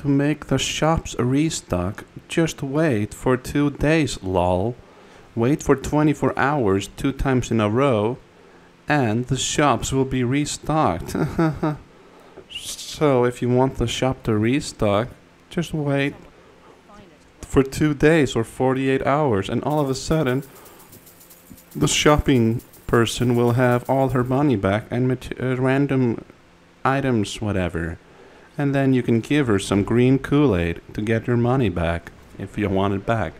to make the shops restock, just wait for two days, lol. Wait for 24 hours two times in a row, and the shops will be restocked. so, if you want the shop to restock, just wait for two days or 48 hours, and all of a sudden, the shopping person will have all her money back and uh, random items, whatever. And then you can give her some green Kool Aid to get your money back if you want it back.